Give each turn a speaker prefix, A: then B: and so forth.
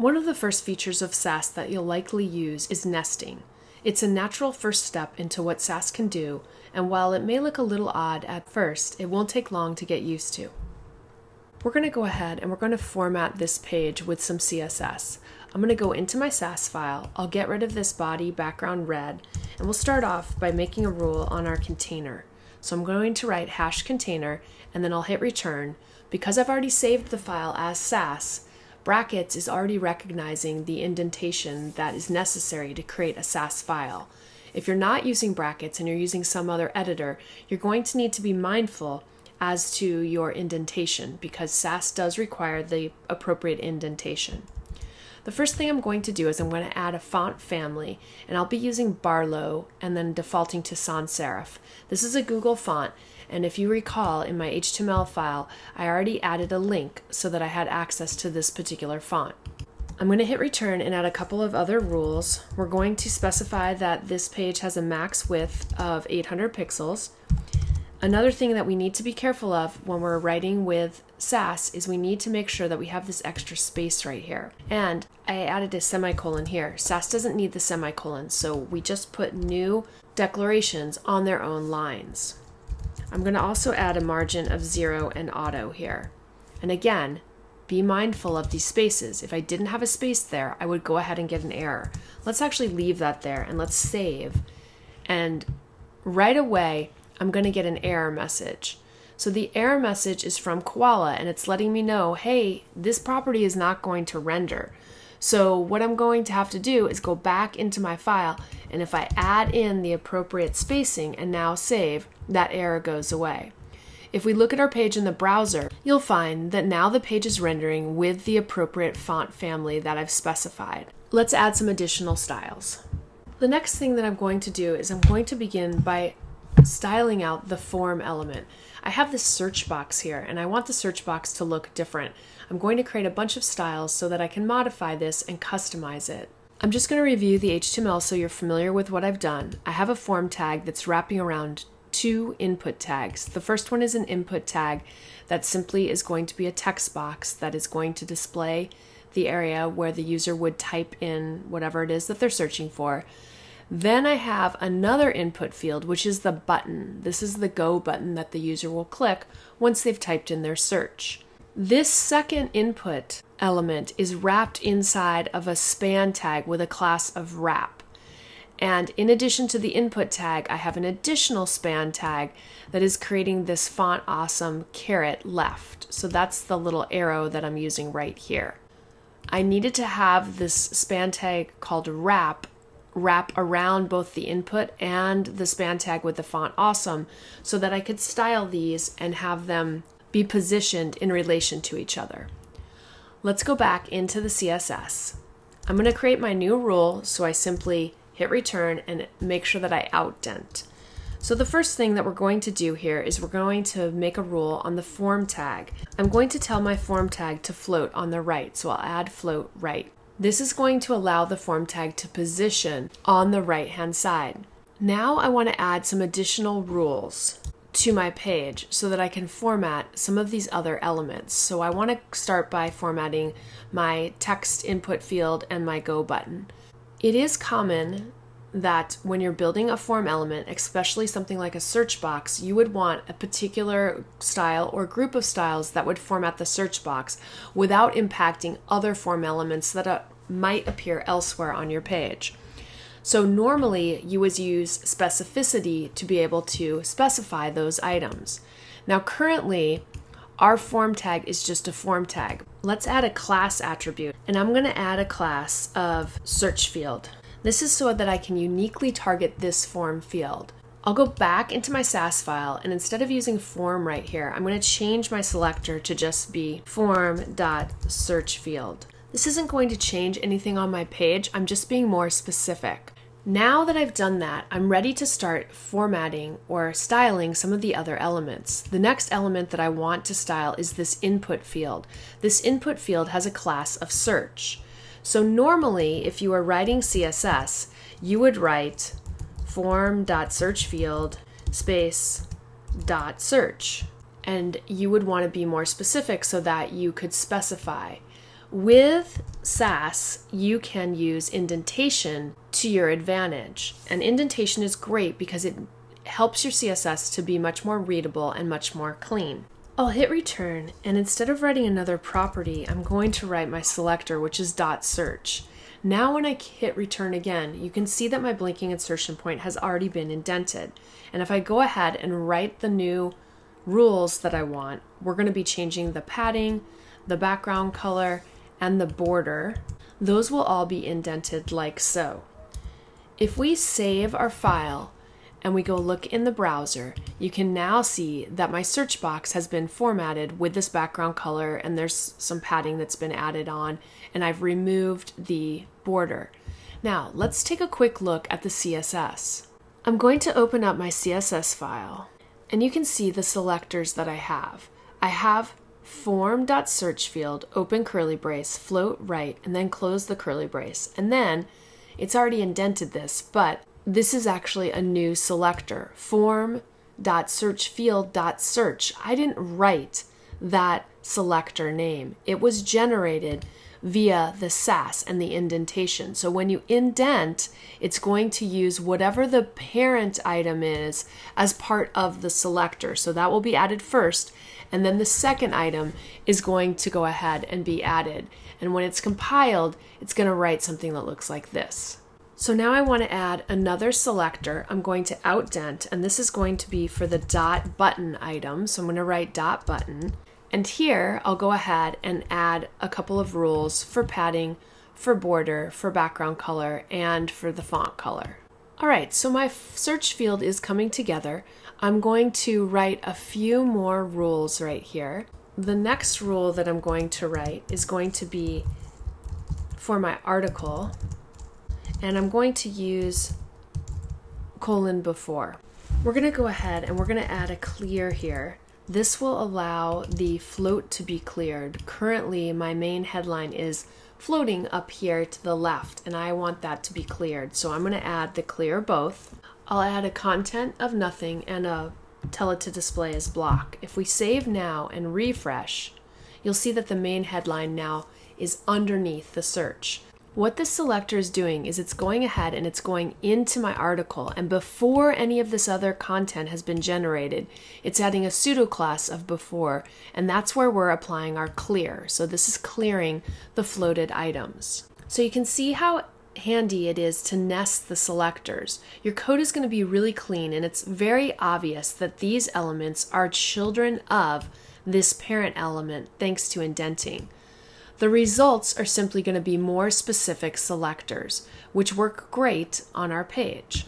A: One of the first features of Sass that you'll likely use is nesting. It's a natural first step into what Sass can do, and while it may look a little odd at first, it won't take long to get used to. We're going to go ahead and we're going to format this page with some CSS. I'm going to go into my Sass file, I'll get rid of this body background red, and we'll start off by making a rule on our container. So I'm going to write hash container and then I'll hit return. Because I've already saved the file as Sass, brackets is already recognizing the indentation that is necessary to create a Sass file. If you're not using brackets and you're using some other editor, you're going to need to be mindful as to your indentation because Sass does require the appropriate indentation. The first thing I'm going to do is I'm going to add a font family and I'll be using Barlow and then defaulting to sans serif. This is a Google font and if you recall in my HTML file I already added a link so that I had access to this particular font. I'm going to hit return and add a couple of other rules. We're going to specify that this page has a max width of 800 pixels Another thing that we need to be careful of when we're writing with Sass is we need to make sure that we have this extra space right here. And I added a semicolon here. Sass doesn't need the semicolon, so we just put new declarations on their own lines. I'm going to also add a margin of zero and auto here. And again, be mindful of these spaces. If I didn't have a space there, I would go ahead and get an error. Let's actually leave that there and let's save. And right away, I'm going to get an error message. So the error message is from Koala and it's letting me know, hey, this property is not going to render. So what I'm going to have to do is go back into my file and if I add in the appropriate spacing and now save, that error goes away. If we look at our page in the browser, you'll find that now the page is rendering with the appropriate font family that I've specified. Let's add some additional styles. The next thing that I'm going to do is I'm going to begin by styling out the form element. I have this search box here and I want the search box to look different. I'm going to create a bunch of styles so that I can modify this and customize it. I'm just going to review the HTML so you're familiar with what I've done. I have a form tag that's wrapping around two input tags. The first one is an input tag that simply is going to be a text box that is going to display the area where the user would type in whatever it is that they're searching for. Then I have another input field, which is the button. This is the go button that the user will click once they've typed in their search. This second input element is wrapped inside of a span tag with a class of wrap. And in addition to the input tag, I have an additional span tag that is creating this font awesome caret left. So that's the little arrow that I'm using right here. I needed to have this span tag called wrap wrap around both the input and the span tag with the font awesome so that I could style these and have them be positioned in relation to each other. Let's go back into the CSS. I'm going to create my new rule so I simply hit return and make sure that I outdent. So the first thing that we're going to do here is we're going to make a rule on the form tag. I'm going to tell my form tag to float on the right, so I'll add float right. This is going to allow the form tag to position on the right hand side. Now I want to add some additional rules to my page so that I can format some of these other elements. So I want to start by formatting my text input field and my go button. It is common that when you're building a form element, especially something like a search box, you would want a particular style or group of styles that would format the search box without impacting other form elements that uh, might appear elsewhere on your page. So normally you would use specificity to be able to specify those items. Now currently our form tag is just a form tag. Let's add a class attribute and I'm going to add a class of search field. This is so that I can uniquely target this form field. I'll go back into my Sass file and instead of using form right here, I'm going to change my selector to just be form.search field. This isn't going to change anything on my page, I'm just being more specific. Now that I've done that, I'm ready to start formatting or styling some of the other elements. The next element that I want to style is this input field. This input field has a class of search. So normally, if you are writing CSS, you would write form.searchField space dot search. And you would want to be more specific so that you could specify With Sass, you can use indentation to your advantage. And indentation is great because it helps your CSS to be much more readable and much more clean. I'll hit return, and instead of writing another property, I'm going to write my selector, which is dot search. Now when I hit return again, you can see that my blinking insertion point has already been indented. And if I go ahead and write the new rules that I want, we're going to be changing the padding, the background color, and the border. Those will all be indented like so. If we save our file and we go look in the browser, you can now see that my search box has been formatted with this background color and there's some padding that's been added on and I've removed the border. Now, let's take a quick look at the CSS. I'm going to open up my CSS file and you can see the selectors that I have. I have form.search field, open curly brace, float right, and then close the curly brace. And then it's already indented this, but this is actually a new selector, form.searchfield.search. I didn't write that selector name. It was generated via the sass and the indentation. So when you indent, it's going to use whatever the parent item is as part of the selector. So that will be added first. And then the second item is going to go ahead and be added. And when it's compiled, it's going to write something that looks like this. So now I want to add another selector. I'm going to outdent, and this is going to be for the dot button item. So I'm going to write dot button. And here I'll go ahead and add a couple of rules for padding, for border, for background color, and for the font color. All right, so my search field is coming together. I'm going to write a few more rules right here. The next rule that I'm going to write is going to be for my article and I'm going to use colon before. We're going to go ahead and we're going to add a clear here. This will allow the float to be cleared. Currently, my main headline is floating up here to the left, and I want that to be cleared. So I'm going to add the clear both. I'll add a content of nothing and a tell it to display as block. If we save now and refresh, you'll see that the main headline now is underneath the search. What this selector is doing is it's going ahead and it's going into my article, and before any of this other content has been generated, it's adding a pseudo class of before, and that's where we're applying our clear. So this is clearing the floated items. So you can see how handy it is to nest the selectors. Your code is going to be really clean, and it's very obvious that these elements are children of this parent element thanks to indenting. The results are simply going to be more specific selectors, which work great on our page.